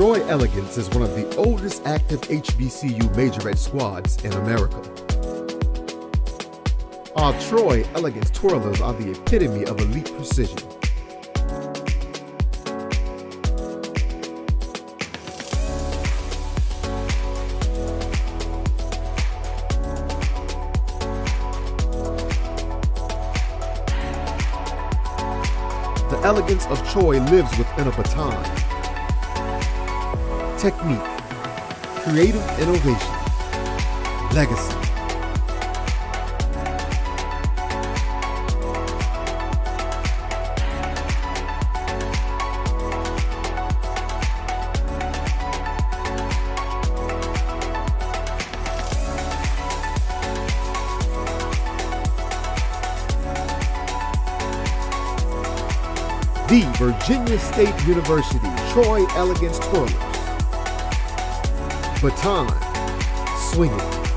Troy Elegance is one of the oldest active HBCU major majorette squads in America. Our Troy Elegance twirlers are the epitome of elite precision. The elegance of Troy lives within a baton. Technique, creative innovation, legacy. The Virginia State University Troy Elegance Twirlers. Baton, swing it.